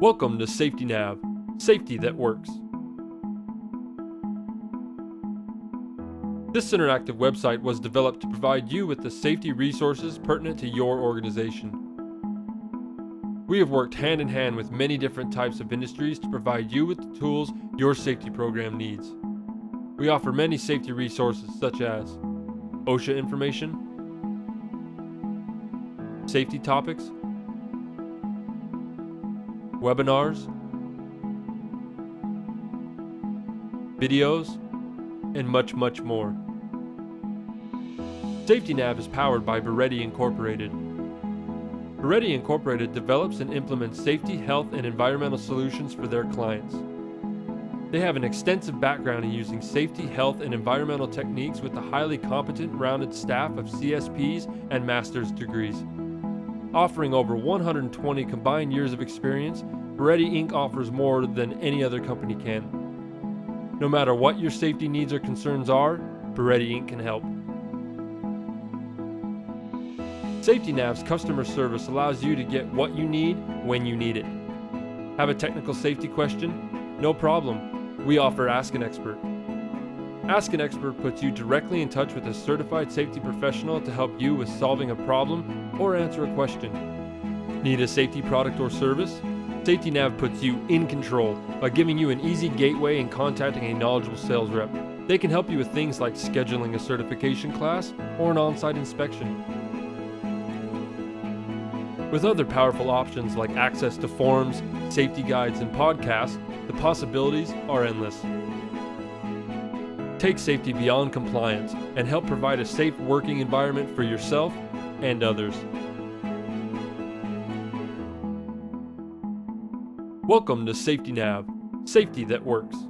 Welcome to Safety Nav, safety that works. This interactive website was developed to provide you with the safety resources pertinent to your organization. We have worked hand in hand with many different types of industries to provide you with the tools your safety program needs. We offer many safety resources such as OSHA information, safety topics, webinars, videos, and much, much more. Safety Nav is powered by Boretti Incorporated. Boretti Incorporated develops and implements safety, health, and environmental solutions for their clients. They have an extensive background in using safety, health, and environmental techniques with a highly competent, rounded staff of CSPs and master's degrees. Offering over 120 combined years of experience, Boretti Inc. offers more than any other company can. No matter what your safety needs or concerns are, Boretti Inc. can help. Safety Nav's customer service allows you to get what you need when you need it. Have a technical safety question? No problem. We offer Ask an Expert. Ask an Expert puts you directly in touch with a certified safety professional to help you with solving a problem or answer a question. Need a safety product or service? Safety Nav puts you in control by giving you an easy gateway and contacting a knowledgeable sales rep. They can help you with things like scheduling a certification class or an on site inspection. With other powerful options like access to forums, safety guides, and podcasts, the possibilities are endless. Take safety beyond compliance and help provide a safe working environment for yourself and others. Welcome to Safety Nav, safety that works.